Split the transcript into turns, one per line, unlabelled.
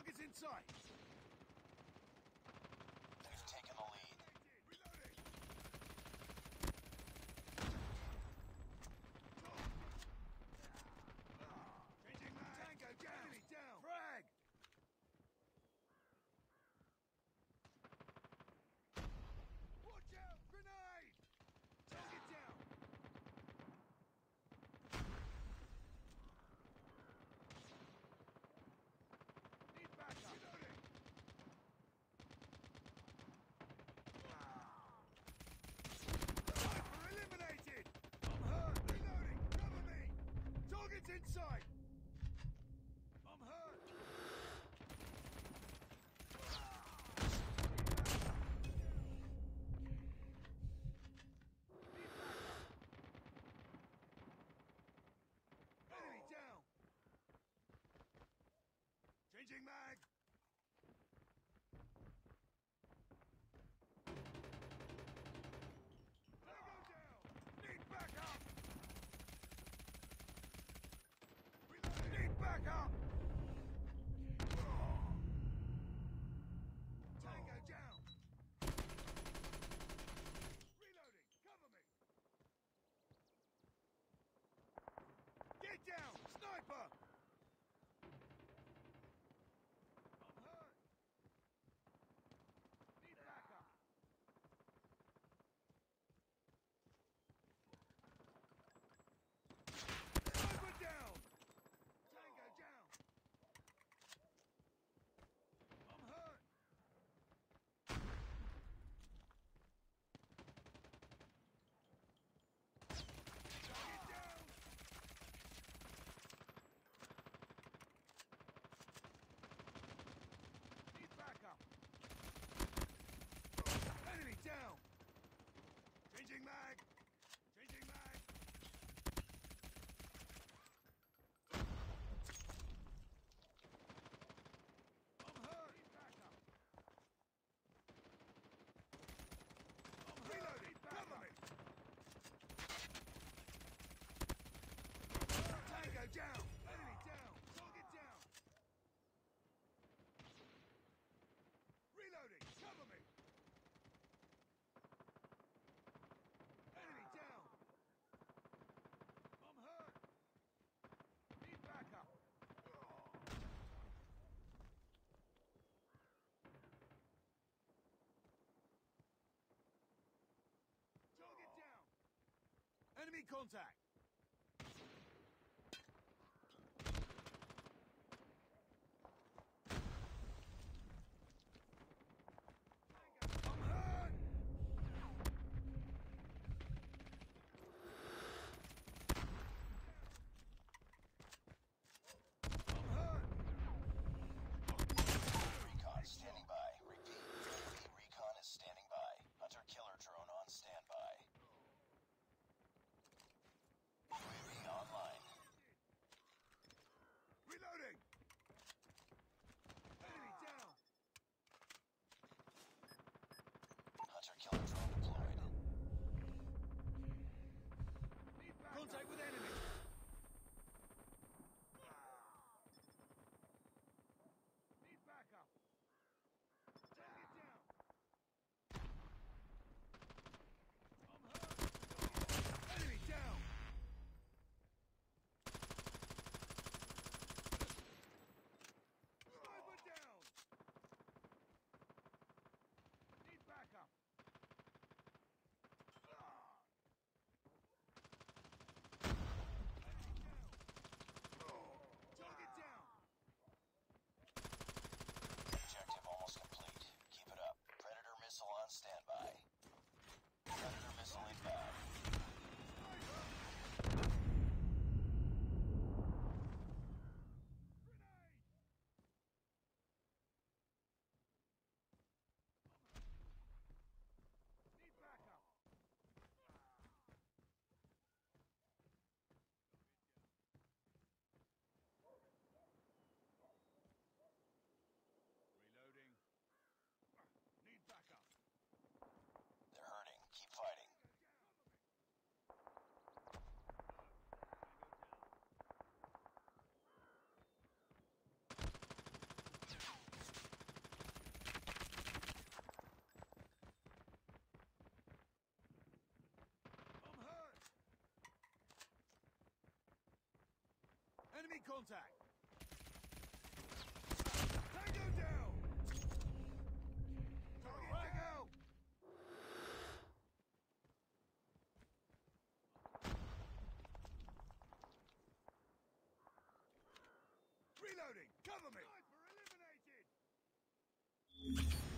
Target's in sight.
We've taken the lead.
Reloading. Changing mag. Tango down. Enemy down. Frag. Watch out! Grenade! Target down. Need backup. Reloading. Sniper eliminated! I'm hurt! Reloading! Cover me! Target's inside! I'm hurt! Enemy down! Changing mag! Tango down! Need backup! Reloading! Need backup! Tango down! Reloading! Cover me! Get down! Sniper! I'm hurt! Need backup! Sniper down! Tango down! I'm hurt! Target down! Need backup! Enemy down! Changing mag! Changing mag! I'm hurt! Need backup! I'm reloading! Cover me! Tango down! Enemy down! Target down! Reloading! Cover me! Enemy down! I'm hurt! Need backup! Target down! Enemy contact! Contact! Tango down! Target to go! Reloading! Cover me! Sniper eliminated!